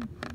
Mm.